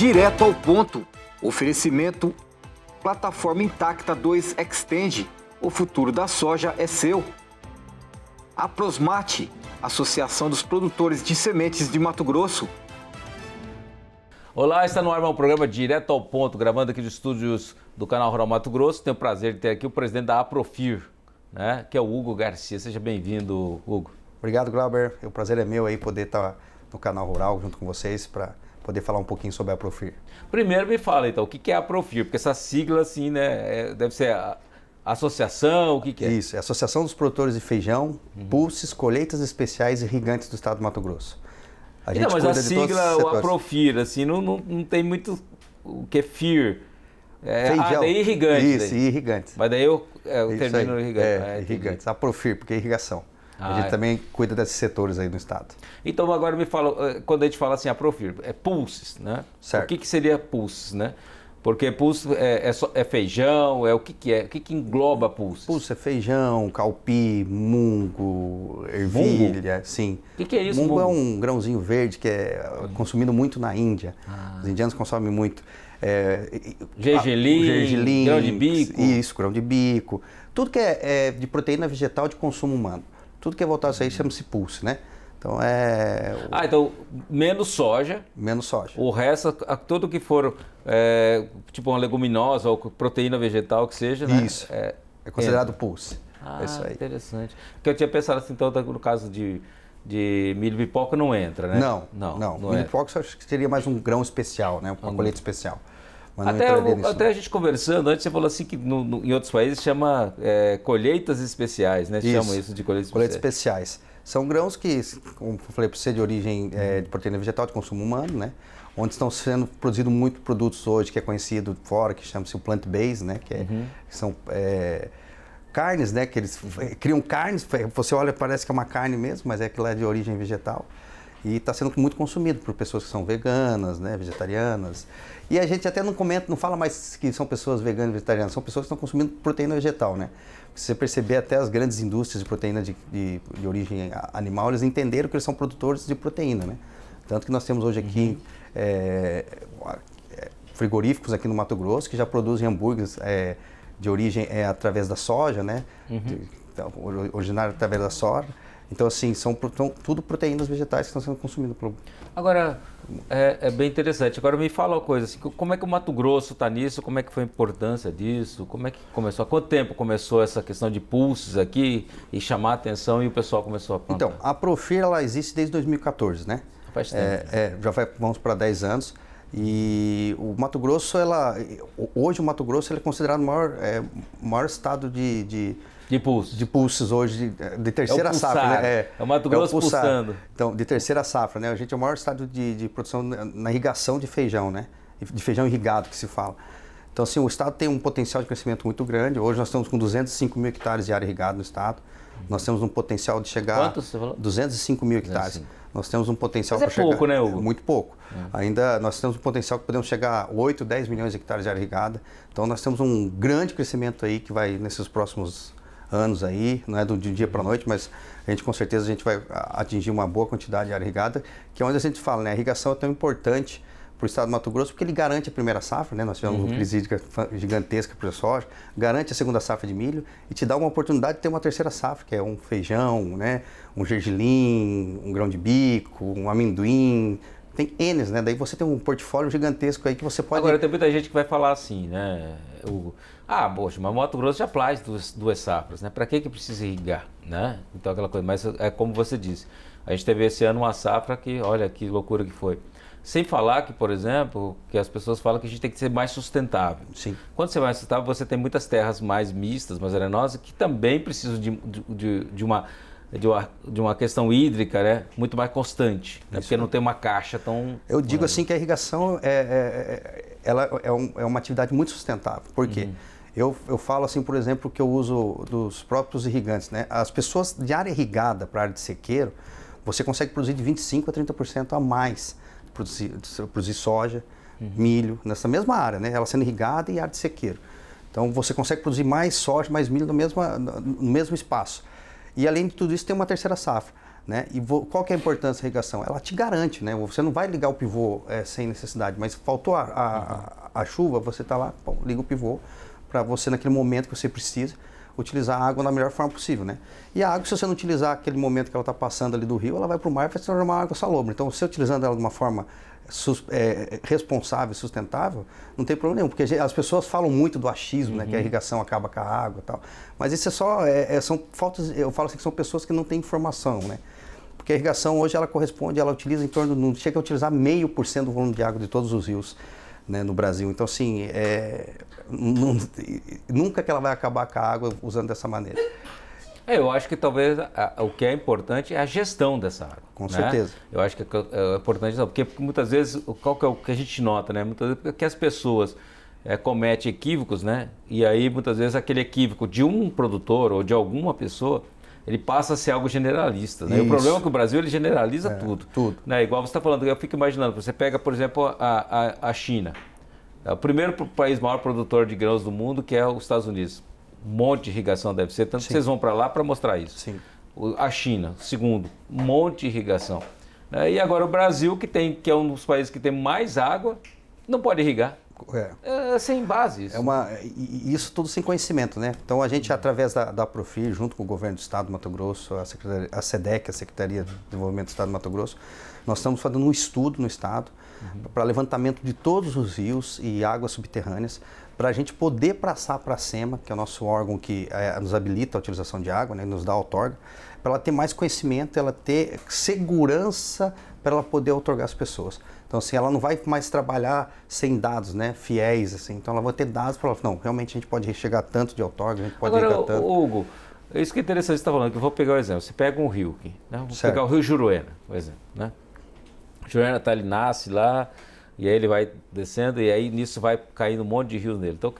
Direto ao ponto. Oferecimento Plataforma Intacta 2 Extend. O futuro da soja é seu. A Prosmate, Associação dos Produtores de Sementes de Mato Grosso. Olá, está no ar um programa direto ao ponto, gravando aqui dos estúdios do canal Rural Mato Grosso. Tenho o prazer de ter aqui o presidente da Aprofir, né, que é o Hugo Garcia. Seja bem-vindo, Hugo. Obrigado, Glauber. O prazer é meu aí poder estar no canal Rural junto com vocês para poder falar um pouquinho sobre a Aprofir. Primeiro me fala então, o que é a Aprofir? Porque essa sigla assim, né, é, deve ser a associação, o que, que, é? Isso, é a Associação dos Produtores de Feijão, uhum. Pulses, Colheitas Especiais e Irrigantes do Estado do Mato Grosso. A gente não, mas a sigla, o Aprofir, assim, não, não, não tem muito o que é FIR. É, Feijão. Ah, daí irrigantes. Isso, daí. irrigantes. Mas daí eu, é, eu termino irrigante. É, ah, irrigantes. Aprofir, porque é irrigação. Ah, a gente é. também cuida desses setores aí no estado. Então agora me fala, eh, quando a gente fala assim, Aprofir, é pulses, né? Certo. O que, que seria pulses, né? Porque pulse é, é, só, é, feijão, é o que, que é? O que, que engloba pulse? Pulse é feijão, calpi, mungo, ervilha, mungo? sim. O que, que, é isso? Mungo, mungo, é um grãozinho verde que é consumido muito na Índia. Ah. Os indianos consomem muito. É, gergelim, gergelim, grão de bico. Isso, grão de bico. Tudo que é, é de proteína vegetal de consumo humano. Tudo que é voltado a isso aí chama-se pulse, né? Então é. Ah, então menos soja. Menos soja. O resto, tudo que for é, tipo uma leguminosa ou proteína vegetal que seja, né? Isso. É, é considerado pulse. Ah, é isso aí. interessante. Porque eu tinha pensado assim, então, no caso de, de milho pipoca não entra, né? Não, não. não. não milho pipoca acho que seria mais um grão especial, né? Uma colheita especial. Até, eu, até a gente conversando, antes você falou assim que no, no, em outros países chama é, colheitas especiais, né? Isso. Chamam isso de colheitas, colheitas especiais. especiais. São grãos que, como eu falei para você, de origem é, de proteína vegetal, de consumo humano, né? Onde estão sendo produzidos muitos produtos hoje que é conhecido fora, que chama-se o plant-based, né? Que, é, uhum. que são é, carnes, né? Que eles criam carnes, você olha parece que é uma carne mesmo, mas é aquilo é de origem vegetal. E está sendo muito consumido por pessoas que são veganas, né, vegetarianas. E a gente até não comenta, não fala mais que são pessoas veganas e vegetarianas, são pessoas que estão consumindo proteína vegetal, né? Se você perceber até as grandes indústrias de proteína de, de, de, origem animal, eles entenderam que eles são produtores de proteína, né? Tanto que nós temos hoje aqui uhum. é, frigoríficos aqui no Mato Grosso que já produzem hambúrgueres é, de origem é, através da soja, né? Uhum. De, então, originário através da soja. Então, assim, são, tudo proteínas vegetais que estão sendo consumidas. Por... Agora, é, é, bem interessante. Agora me fala uma coisa, assim, como é que o Mato Grosso está nisso? Como é que foi a importância disso? Como é que começou? Há quanto tempo começou essa questão de pulsos aqui e chamar a atenção e o pessoal começou a plantar? Então, a Profir, ela existe desde 2014, né? Faz tempo. É, é, já vai, vamos para 10 anos. E o Mato Grosso, ela, hoje o Mato Grosso ele é considerado o maior, é, maior estado de, de de pulsos. De pulsos hoje, de, de terceira é safra. Né? É, é o Mato Grosso é o pulsando. Então, de terceira safra, né? A gente é o maior estado de, de produção na irrigação de feijão, né? De feijão irrigado, que se fala. Então, assim, o estado tem um potencial de crescimento muito grande. Hoje nós estamos com 205 mil hectares de área irrigada no estado. Nós temos um potencial de chegar... Quantos você falou? 205 mil hectares. 205. Nós temos um potencial para é pouco, né, Hugo? Muito pouco. É. Ainda nós temos um potencial que podemos chegar a 8, 10 milhões de hectares de área irrigada. Então, nós temos um grande crescimento aí que vai, nesses próximos anos aí, não é do dia para noite, mas a gente com certeza a gente vai atingir uma boa quantidade de área irrigada, que é onde a gente fala, né? A irrigação é tão importante para o estado do Mato Grosso porque ele garante a primeira safra, né? Nós tivemos uhum. uma crise gigantesca para a soja, garante a segunda safra de milho e te dá uma oportunidade de ter uma terceira safra, que é um feijão, né? Um gergelim, um grão de bico, um amendoim, tem N's, né? Daí você tem um portfólio gigantesco aí que você pode. Agora tem muita gente que vai falar assim, né? O... Ah, poxa, mas Mato Grosso já plaz duas, duas safras, né? Para que que precisa irrigar, né? Então aquela coisa, mas é como você disse, a gente teve esse ano uma safra que, olha que loucura que foi. Sem falar que, por exemplo, que as pessoas falam que a gente tem que ser mais sustentável. Sim. Quando você é mais sustentável, você tem muitas terras mais mistas, mais arenosas, que também precisam de, de, de uma de uma, de uma questão hídrica né, muito mais constante, né, porque não tem uma caixa tão... Eu digo assim que a irrigação é, é, é ela é, um, é, uma atividade muito sustentável. Por quê? Uhum. Eu, eu falo assim, por exemplo, que eu uso dos próprios irrigantes. Né? As pessoas de área irrigada para área de sequeiro, você consegue produzir de 25% a 30% a mais. Produzir, produzir soja, uhum. milho, nessa mesma área, né? ela sendo irrigada e área de sequeiro. Então você consegue produzir mais soja, mais milho no mesmo, no mesmo espaço. E além de tudo isso, tem uma terceira safra. Né? E vou, qual que é a importância da irrigação? Ela te garante, né? Você não vai ligar o pivô é, sem necessidade, mas faltou a, a, a chuva, você está lá, liga o pivô para você naquele momento que você precisa utilizar a água da melhor forma possível, né? E a água, se você não utilizar aquele momento que ela está passando ali do rio, ela vai para o mar e vai se tornar uma água salobra. Então, você utilizando ela de uma forma é, responsável, sustentável, não tem problema nenhum, porque as pessoas falam muito do achismo, uhum. né, que a uhum. irrigação acaba com a água e tal, mas isso é só, é, é, são faltas, eu falo assim que são pessoas que não têm informação, né? Porque a irrigação hoje ela corresponde, ela utiliza em torno, não chega a utilizar meio por cento do volume de água de todos os rios né, no Brasil. Então, assim, é, nunca que ela vai acabar com a água usando dessa maneira. É, eu acho que talvez a, a, o que é importante é a gestão dessa água. Com né? certeza. Eu acho que é, é importante, porque, porque muitas vezes, qual que é o que a gente nota, né? Muitas vezes que as pessoas é, cometem equívocos, né? E aí, muitas vezes, aquele equívoco de um produtor ou de alguma pessoa, ele passa a ser algo generalista. Né? o problema é que o Brasil ele generaliza é, tudo. Tudo. Né? Igual você está falando, eu fico imaginando, você pega, por exemplo, a, a, a China. É o primeiro país maior produtor de grãos do mundo, que é os Estados Unidos. Um monte de irrigação deve ser, tanto Sim. que vocês vão para lá para mostrar isso. Sim. A China, segundo, um monte de irrigação. Né? E agora o Brasil, que, tem, que é um dos países que tem mais água, não pode irrigar. É. é sem base. Isso. É uma, isso tudo sem conhecimento, né? Então a gente, através da, da Profil, junto com o governo do Estado do Mato Grosso, a, Secretaria, a SEDEC, a Secretaria de Desenvolvimento do Estado do Mato Grosso, nós estamos fazendo um estudo no Estado uhum. para levantamento de todos os rios e águas subterrâneas, para a gente poder passar para a SEMA, que é o nosso órgão que é, nos habilita a utilização de água, né, nos dá outorga, para ela ter mais conhecimento, ela ter segurança para ela poder otorgar as pessoas. Então, assim, ela não vai mais trabalhar sem dados, né, fiéis, assim. Então, ela vai ter dados para ela, não, realmente a gente pode chegar tanto de outorga, a gente pode Agora, tanto. Hugo, isso que é interessante você está falando, que eu vou pegar o um exemplo. Você pega um rio aqui, né? Vou certo. pegar o rio Juruena, por exemplo, né? Juruena está ali, nasce lá, e aí ele vai descendo, e aí nisso vai caindo um monte de rios nele. Então,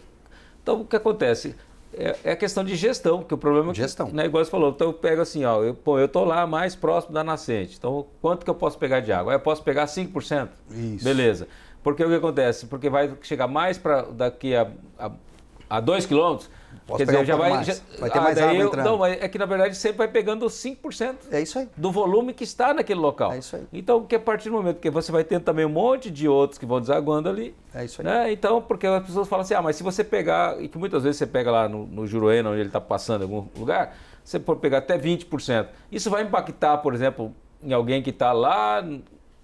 então o que acontece? É, é a questão de gestão, que o problema gestão. é que, né, igual você falou, então eu pego assim, ó, eu, pô, eu tô lá mais próximo da nascente, então quanto que eu posso pegar de água? Eu posso pegar 5%? Isso. Beleza. Porque o que acontece? Porque vai chegar mais para daqui a, a, a 2 quilômetros, Posso Quer dizer, um já vai, já, vai ter ah, mais água eu, entrando. Não, é que na verdade sempre vai pegando 5% é isso aí. do volume que está naquele local. É isso aí. Então, que a partir do momento que você vai ter também um monte de outros que vão desaguando ali. É isso aí. Né? Então, porque as pessoas falam assim, ah, mas se você pegar, e que muitas vezes você pega lá no, no Juruena, onde ele está passando em algum lugar, você pode pegar até 20%. Isso vai impactar, por exemplo, em alguém que está lá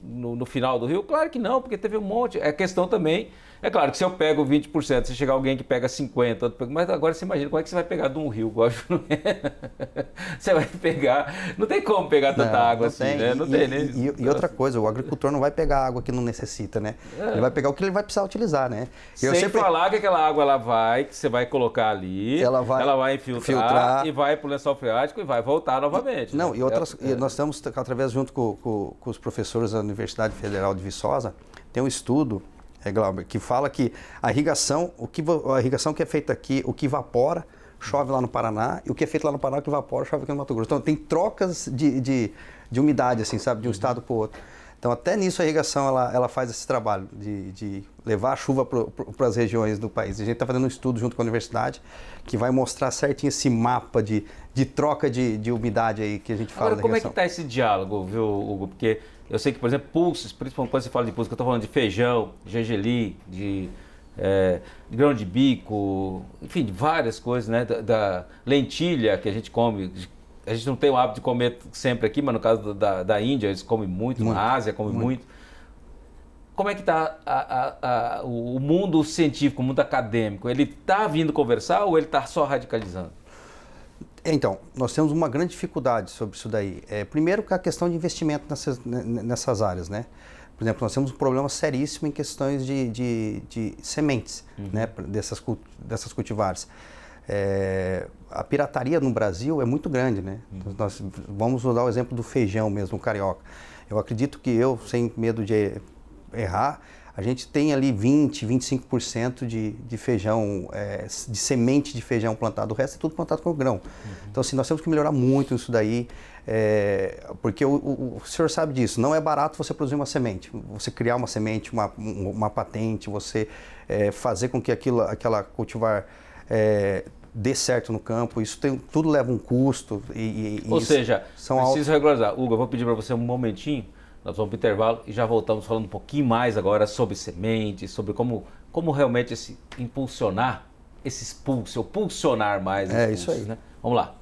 no, no final do rio? Claro que não, porque teve um monte. É questão também é claro que se eu pego 20%, se chegar alguém que pega 50%, mas agora você imagina como é que você vai pegar de um rio, gosto Você vai pegar. Não tem como pegar tanta não, água não assim, tem. né? Não e, tem nem. E, e, outra coisa, o agricultor não vai pegar água que não necessita, né? É. Ele vai pegar o que ele vai precisar utilizar, né? Eu Sem sempre... falar que aquela água ela vai, que você vai colocar ali, ela vai, ela vai infiltrar filtrar. e vai para o lençol freático e vai voltar novamente. Não, né? e outras. É, nós estamos, através, junto com, com, com os professores da Universidade Federal de Viçosa, tem um estudo é, Glauber, que fala que a irrigação, o que, a irrigação que é feita aqui, o que evapora, chove lá no Paraná, e o que é feito lá no Paraná, o que evapora, chove aqui no Mato Grosso. Então tem trocas de, de, de umidade, assim, sabe, de um estado para o outro. Então até nisso a irrigação ela, ela faz esse trabalho de, de levar a chuva para as regiões do país. A gente está fazendo um estudo junto com a universidade que vai mostrar certinho esse mapa de, de troca de, de umidade aí que a gente fala Agora, como é que está esse diálogo, viu, Hugo? Porque eu sei que, por exemplo, pulsos, principalmente quando você fala de pulsos, que eu estou falando de feijão, de gergelim, de, é, de, grão de bico, enfim, de várias coisas, né? Da, da, lentilha que a gente come. A gente não tem o hábito de comer sempre aqui, mas no caso da, da Índia eles comem muito, muito na Ásia comem muito. muito. Como é que está o mundo científico, o mundo acadêmico? Ele está vindo conversar ou ele está só radicalizando? Então, nós temos uma grande dificuldade sobre isso daí. É, primeiro, com a questão de investimento nessas, nessas áreas, né? Por exemplo, nós temos um problema seríssimo em questões de, de, de sementes uhum. né, dessas, dessas cultivares. É, a pirataria no Brasil é muito grande, né? Uhum. Nós vamos dar o exemplo do feijão mesmo, o carioca. Eu acredito que eu, sem medo de errar, a gente tem ali 20, 25% de, de feijão, é, de semente de feijão plantado, o resto é tudo plantado com grão. Uhum. Então, assim, nós temos que melhorar muito isso daí, é, porque o, o, o, senhor sabe disso, não é barato você produzir uma semente, você criar uma semente, uma, uma patente, você é, fazer com que aquilo, aquela cultivar é, dê certo no campo. Isso tem, tudo leva um custo. E, e Ou seja, são preciso altos... regularizar. Hugo, eu vou pedir para você um momentinho. Nós vamos para o intervalo e já voltamos falando um pouquinho mais agora sobre sementes, sobre como, como realmente esse, impulsionar esse pulso, ou pulsionar mais. É isso aí. Né? Vamos lá.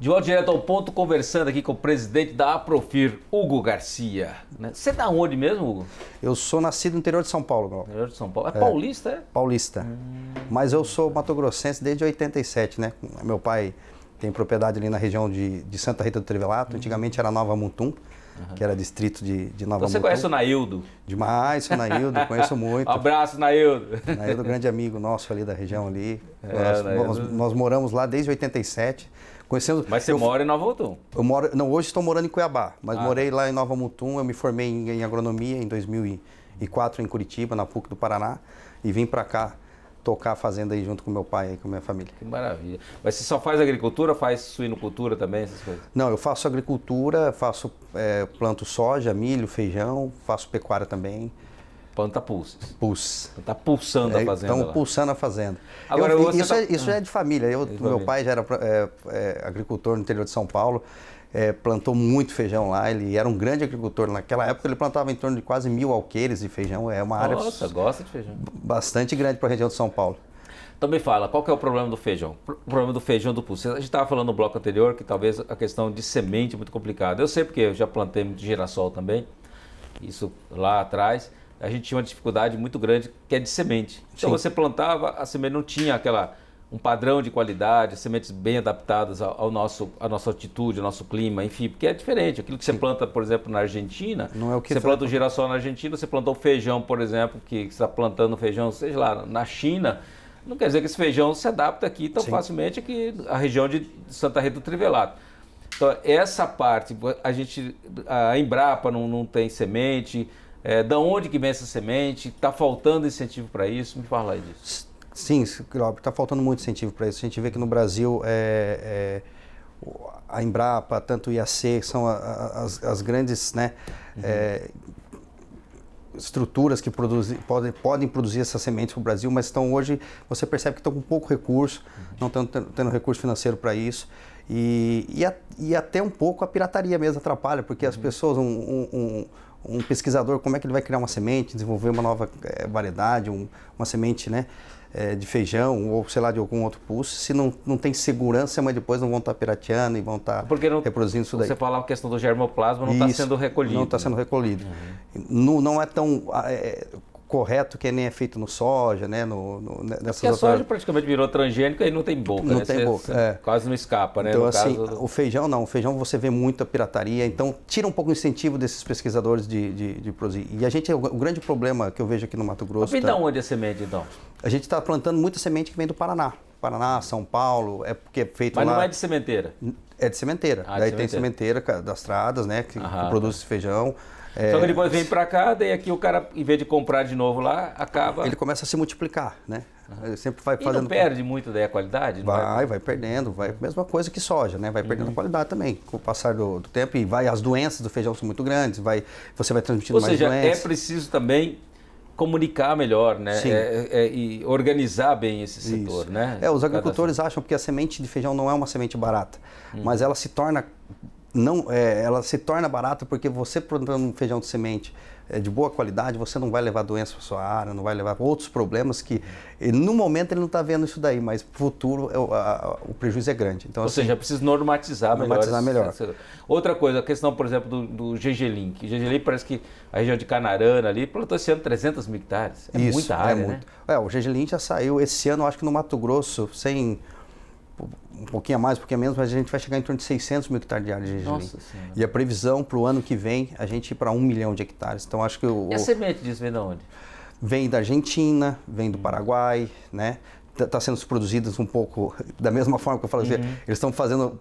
De volta direto ao ponto, conversando aqui com o presidente da Aprofir, Hugo Garcia. Né? Você é da onde mesmo, Hugo? Eu sou nascido no interior de São Paulo, Glauco. Interior de São Paulo. É, é paulista, é? Paulista. Hum. Mas eu sou matogrossense desde 87, né? Meu pai tem propriedade ali na região de, de Santa Rita do Trevelato. Uhum. Antigamente era Nova Mutum, uhum. que era distrito de, de Nova Você Mutum. Você conhece o Naildo? Demais, o Naildo, conheço muito. Um abraço, Naildo. Naildo, grande amigo nosso ali da região ali. É, nós, nós, nós moramos lá desde 87. Conhecendo, mas você eu, mora em Nova Mutum? Eu moro, não, hoje estou morando em Cuiabá, mas ah, morei tá. lá em Nova Mutum. Eu me formei em, em, agronomia em 2004 em Curitiba, na PUC do Paraná, e vim para cá tocar a fazenda aí junto com meu pai e com minha família. Que maravilha. Mas você só faz agricultura, faz suinocultura também, essas coisas? Não, eu faço agricultura, faço é, planto soja, milho, feijão, faço pecuária também. Planta pulses. Pulse. Está pulsando a é, fazenda. Estão pulsando a fazenda. Agora, eu, isso, tá... é, isso é de família. Eu, meu pai já era é, é, agricultor no interior de São Paulo. É, plantou muito feijão lá, ele era um grande agricultor. Naquela época ele plantava em torno de quase mil alqueires de feijão, é uma área Nossa, gosta de feijão. bastante grande para a região de São Paulo. Então me fala, qual que é o problema do feijão? O problema do feijão do pulso. A gente estava falando no bloco anterior que talvez a questão de semente é muito complicada. Eu sei porque eu já plantei muito girassol também, isso lá atrás a gente tinha uma dificuldade muito grande que é de semente. Então Sim. você plantava, a semente não tinha aquela um padrão de qualidade, sementes bem adaptadas ao, ao nosso à nossa altitude, ao nosso clima, enfim, porque é diferente. Aquilo que Sim. você planta, por exemplo, na Argentina, não é o que você planta o girassol na Argentina, você plantou feijão, por exemplo, que você está plantando feijão, seja lá, na China, não quer dizer que esse feijão se adapta aqui tão Sim. facilmente que a região de Santa Rita do Trivelato. Então, essa parte, a gente, a Embrapa não, não tem semente, é, da onde que vem essa semente? Está faltando incentivo para isso? Me fala aí disso. Sim, está faltando muito incentivo para isso. A gente vê que no Brasil é, é, a Embrapa, tanto o IAC, são as, as grandes né, uhum. é, estruturas que produzem, podem, podem produzir essas sementes para o Brasil, mas estão hoje, você percebe que estão com pouco recurso, uhum. não estão tendo recurso financeiro para isso. E, e, a, e, até um pouco a pirataria mesmo atrapalha, porque as uhum. pessoas, um, um um pesquisador, como é que ele vai criar uma semente, desenvolver uma nova é, variedade, um, uma semente né, é, de feijão ou sei lá de algum outro pulso, se não, não tem segurança, mas depois não vão estar pirateando e vão estar Porque não, reproduzindo isso daí. Você falava a questão do germoplasma não está sendo recolhido. Não está sendo recolhido. Uhum. Não, não é tão é, correto que nem é feito no soja, né? No, no, nessas Porque a soja praticamente virou transgênica e não tem boca, Não né? tem boca, é. Quase não escapa, né? Então, no assim, do... o feijão não, o feijão você vê muita pirataria, então tira um pouco o incentivo desses pesquisadores de, de, de produzir. E a gente, o, grande problema que eu vejo aqui no Mato Grosso... Mas vem tá, de onde a semente, então? A gente está plantando muita semente que vem do Paraná. Paraná, São Paulo, é porque é feito Mas lá... não é de sementeira? É de sementeira. Ah, Daí de tem sementeira das tradas, né, que, que produz esse feijão. É, Só que depois vem para cá, daí aqui o cara, em vez de comprar de novo lá, acaba. Ele começa a se multiplicar, né? Ele sempre vai e fazendo. não perde muito daí a qualidade? Vai, vai, vai, perdendo, vai. Mesma coisa que soja, né? Vai perdendo uhum. a qualidade também com o passar do, do, tempo e vai. As doenças do feijão são muito grandes, vai, você vai transmitindo Ou mais seja, doenças. é preciso também comunicar melhor, né? É, é, e organizar bem esse setor, Isso. né? É, os agricultores Cada... acham que a semente de feijão não é uma semente barata, hum. mas ela se torna não, é, ela se torna barata porque você plantando um feijão de semente é, de boa qualidade, você não vai levar doença para sua área, não vai levar outros problemas que no momento ele não está vendo isso daí, mas no futuro é, a, o prejuízo é grande. Então, Ou assim, seja, precisa normatizar, normatizar melhor. melhor. Outra coisa, a questão, por exemplo, do, do GG-Link. Parece que a região de Canarana ali plantou esse ano 300 mil hectares. É isso, muita área, é muito. Né? É, o GG-Link já saiu esse ano, acho que no Mato Grosso, sem um pouquinho a mais, um pouquinho a menos, mas a gente vai chegar em torno de 600 mil hectares de área de gergelim. E a previsão para o ano que vem, a gente ir para um milhão de hectares. Então acho que o, E a semente disso vem de onde? Vem da Argentina, vem do Paraguai, né? Está tá sendo produzidas um pouco da mesma forma que eu falei, uhum. eles estão fazendo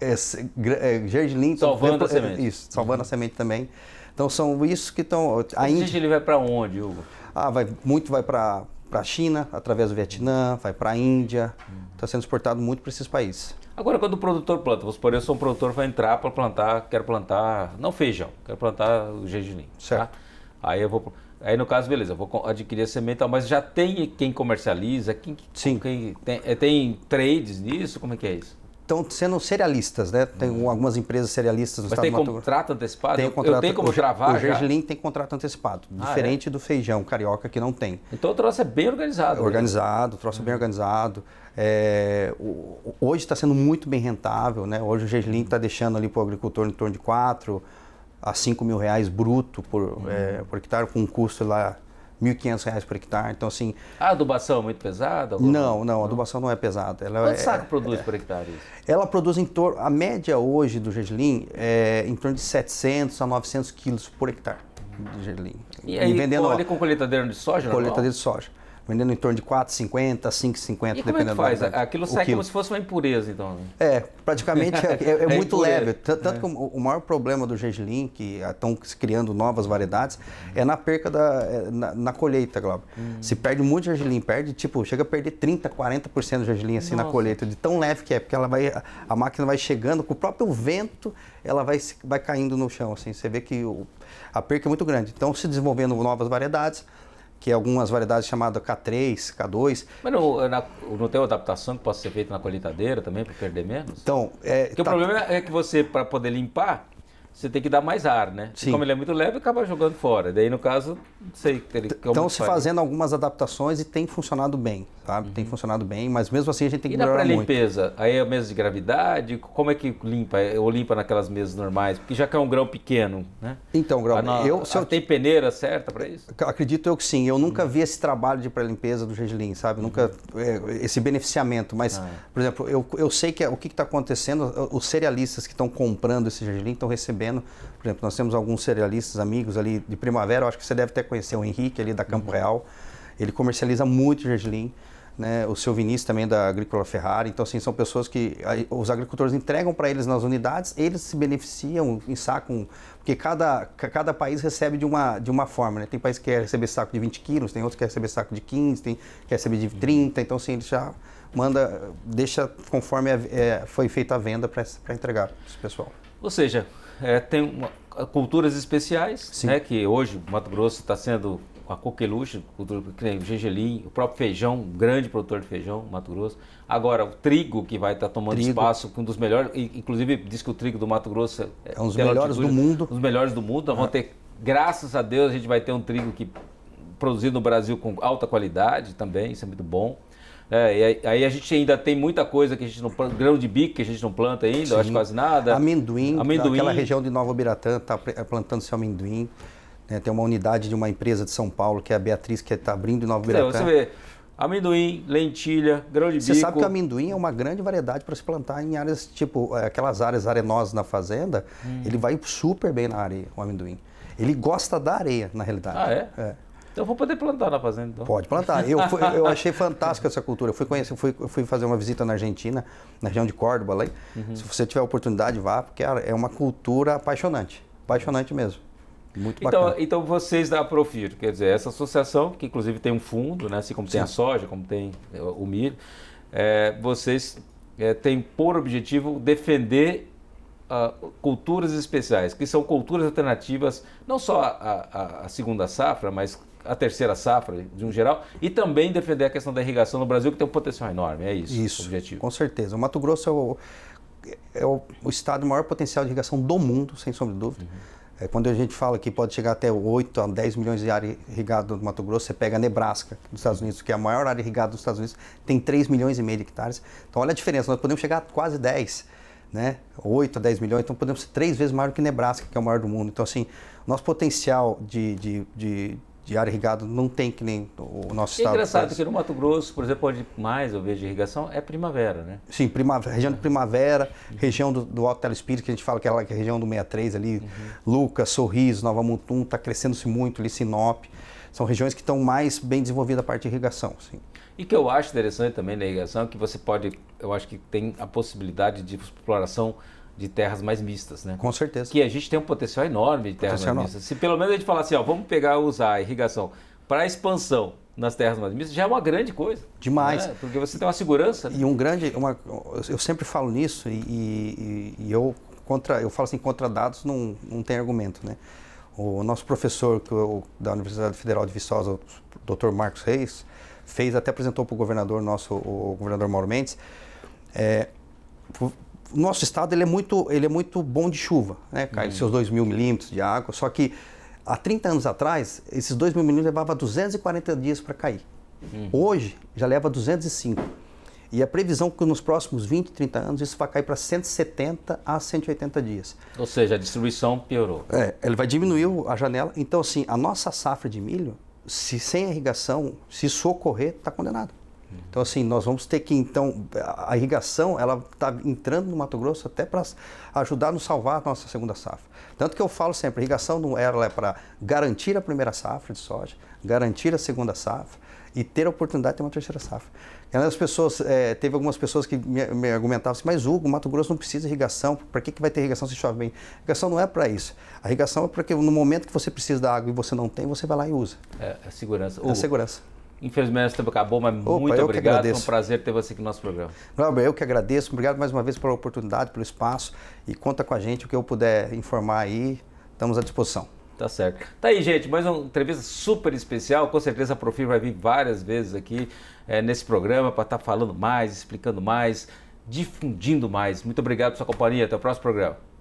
é, é, gergelim... Salvando a semente. Isso, salvando uhum. a semente também. Então são isso que estão... A Índia... gergelim vai para onde, Hugo? Ah, vai, muito vai para para a China, através do Vietnã, vai para a Índia, está sendo exportado muito para esses países. Agora, quando o produtor planta, vamos supor, eu sou um produtor, vai entrar para plantar, quero plantar, não feijão, quero plantar o gergelim. Tá? Certo. Tá? Aí eu vou, Aí no caso, beleza, eu vou adquirir a semente, mas já tem quem comercializa? Quem, Sim. Quem, tem, é, tem trades nisso? Como é que é isso? Estão sendo cerealistas, né? Tem Hum. algumas empresas cerealistas no Mas estado tem contrato antecipado? Tem contrato, eu tenho como o, travar O gergelim tem contrato antecipado, Ah, diferente do feijão carioca que não tem. Então o troço é bem organizado. né? Organizado, o troço Uhum. bem organizado. É, hoje está sendo muito bem rentável, né? Hoje o gergelim está deixando ali para o agricultor em torno de 4 a 5 mil reais bruto por, Uhum. é, por hectare, com um custo lá 1.500 reais por hectare. Então, assim, A adubação é muito pesada? não, não, a adubação não é pesada. Ela, Quanto é, saco produz por hectare isso? ela produz em torno, a média hoje do gergelim é em torno de 700 a 900 quilos por hectare de gergelim. E aí, vendendo colhe com colheitadeira de soja? colheitadeira de soja. Vendendo em torno de 4,50, 5,50, E como é que dependendo faz? da- Aquilo sai quilo. como se fosse uma impureza, então. né? É, praticamente é, é- é É muito impureza. leve. Tanto que o, maior problema do gergelim, que estão criando novas variedades, é na perca da é na, na colheita, Glauber. Hum. Se perde muito gergelim, perde, tipo, chega a perder 30, 40% do gergelim assim na Nossa. colheita, de tão leve que é, porque ela vai, a máquina vai chegando, com o próprio vento, ela vai, vai caindo no chão, assim, você vê que o- a perca é muito grande. Então, se desenvolvendo novas variedades, que é algumas variedades chamadas K3, K2, Mas não, na- não tem uma adaptação que possa ser feita na colheitadeira também para perder menos? então... É, Porque tá- o problema é que você, para poder limpar, você tem que dar mais ar, né? E Sim. como ele é muito leve, acaba jogando fora. Daí, no caso, não sei. Como Estão se faz. fazendo algumas adaptações e tem funcionado bem, sabe? Tem funcionado bem, mas mesmo assim a gente tem que Uhum. E na melhorar muito. pré-limpeza? Aí é a mesa de gravidade? Como é que limpa? Ou limpa naquelas mesas normais? Porque já que é um grão pequeno, né? Então, Grau, Ah, não, eu, se ah, eu Tem peneira certa para isso? acredito eu que sim. Eu Uhum. nunca vi esse trabalho de pré-limpeza do gergelim, sabe? Nunca é, esse beneficiamento. Mas, Ah. por exemplo, eu, eu sei que é- o que está acontecendo. Os cerealistas que estão comprando esse gergelim estão recebendo. Por exemplo, nós temos alguns cerealistas amigos ali de primavera. Eu acho que você deve até conhecer o Henrique ali da Campo Uhum. Real. Ele comercializa muito gergelim. Né, o seu Vinícius também da Agrícola Ferrari. Então, assim, são pessoas que os agricultores entregam para eles nas unidades, eles se beneficiam, ensacam, porque cada, ca- cada país recebe de uma, de uma forma. Né? Tem país que quer receber saco de 20 quilos, tem outros que quer receber saco de 15, tem que quer receber de 30. Então, assim, ele já manda, deixa conforme é, foi feita a venda para entregar para esse pessoal. Ou seja, é, tem uma- culturas especiais, Sim. né, que hoje o Mato Grosso está sendo a coqueluche, cultura, o gergelim, o próprio feijão, um grande produtor de feijão, Mato Grosso. Agora, o trigo, que vai estar tomando Trigo. espaço, um dos melhores, inclusive diz que o trigo do Mato Grosso É um dos melhores do mundo. Um dos melhores do mundo. Vamos ter, graças a Deus, a gente vai ter um trigo que produzido no Brasil com alta qualidade também, isso é muito bom. É, e aí, a gente ainda tem muita coisa que a gente não planta, grão de bico que a gente não planta ainda, eu acho quase nada. Amendoim, Amendoim. aquela região de Nova Biratã está plantando seu amendoim. né? tem uma unidade de uma empresa de São Paulo, que é a Beatriz, que está abrindo em Nova Então, Biratã. você vê, amendoim, lentilha, grão de Você bico. sabe que o amendoim é uma grande variedade para se plantar em áreas, tipo, eh, aquelas áreas arenosas na fazenda, Hum. ele vai super bem na areia, o amendoim. Ele gosta da areia, na realidade. Ah, é? É. Então vou poder plantar na fazenda. Então. Pode plantar. Eu, fui- eu achei fantástica essa cultura. Eu fui, conhecer, fui, fui fazer uma visita na Argentina, na região de Córdoba, lá. Uhum. Se você tiver oportunidade, vá, porque é uma cultura apaixonante. Apaixonante mesmo. Muito Então, bacana. então vocês da Profiro, quer dizer, essa associação, que inclusive tem um fundo, né, assim como tem a soja, como tem é, o milho, é, vocês é, têm por objetivo defender ah, culturas especiais, que são culturas alternativas, não só a, a- a segunda safra, mas a terceira safra, de um geral, e também defender a questão da irrigação no Brasil, que tem um potencial enorme, é isso, Isso, o objetivo. com certeza. O Mato Grosso é o, é o, o estado de maior potencial de irrigação do mundo, sem sombra de dúvida. É, quando a gente fala que pode chegar até 8 a 10 milhões de área irrigada no Mato Grosso, você pega a Nebraska, dos Estados Unidos, que é a maior área irrigada dos Estados Unidos, tem 3 milhões e meio de hectares. Então, olha a diferença, nós podemos chegar a quase 10, né? 8 a 10 milhões, então podemos ser três vezes maior que Nebraska, que é o maior do mundo. Então, assim, nosso potencial de, de, de, de área irrigada não tem que nem o nosso É estado. engraçado faz. que no Mato Grosso, por exemplo, onde mais eu vejo irrigação é primavera, né? Sim, primavera, região de primavera, região do, do Alto Telespírito, que a gente fala que é a é a região do 63 ali, Lucas, Sorriso, Nova Mutum, está crescendo-se muito ali, Sinop. São regiões que estão mais bem desenvolvidas a parte de irrigação. Sim. E que eu acho interessante também na irrigação é que você pode, eu acho que tem a possibilidade de exploração de terras mais mistas, né? Com certeza. Que a gente tem um potencial enorme de terras Potencial mais mistas. Se pelo menos a gente falar assim, ó, vamos pegar usar a irrigação para expansão nas terras mais mistas, já é uma grande coisa. Demais. né? Porque você tem uma segurança. né? E um grande, uma, eu sempre falo nisso e, e- e eu contra, eu falo assim, contra dados não, não tem argumento, né? O nosso professor da Universidade Federal de Viçosa, o Dr. Marcos Reis, fez, até apresentou para o governador nosso, o governador Mauro Mendes. É, o nosso estado ele é muito, ele é muito bom de chuva, né? Cai uhum. seus 2 mil milímetros de água, só que há 30 anos atrás, esses 2 mil milímetros levava 240 dias para cair. Uhum. Hoje já leva 205. E a previsão é que nos próximos 20, 30 anos isso vai cair para 170 a 180 dias. Ou seja, a distribuição piorou. É, ele vai diminuir a janela. Então, assim, a nossa safra de milho, se sem irrigação, se socorrer, está condenado. Então, assim, nós vamos ter que, então, a irrigação, ela está entrando no Mato Grosso até para ajudar a nos salvar a nossa segunda safra. Tanto que eu falo sempre, a irrigação não ela é para garantir a primeira safra de soja, garantir a segunda safra e ter a oportunidade de ter uma terceira safra. As pessoas, é, teve algumas pessoas que me, me, argumentavam assim, mas Hugo, Mato Grosso não precisa de irrigação, para que, que vai ter irrigação se chove bem? A irrigação não é para isso. A irrigação é para que no momento que você precisa da água e você não tem, você vai lá e usa. É, é segurança. É Hugo, segurança. Infelizmente o tempo acabou, mas Opa, muito obrigado. Foi um prazer ter você aqui no nosso programa. Glauber, eu que agradeço. Obrigado mais uma vez pela oportunidade, pelo espaço. E conta com a gente o que eu puder informar aí. Estamos à disposição. Tá certo. Tá aí, gente, mais uma entrevista super especial. Com certeza a Profil vai vir várias vezes aqui é, nesse programa para estar tá falando mais, explicando mais, difundindo mais. Muito obrigado pela sua companhia. Até o próximo programa.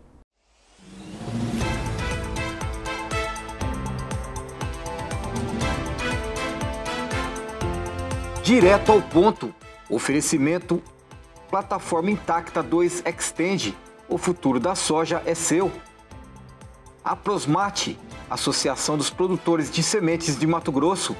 Direto ao ponto. Oferecimento Plataforma Intacta 2 Extend. O futuro da soja é seu. A Prosmate, Associação dos Produtores de Sementes de Mato Grosso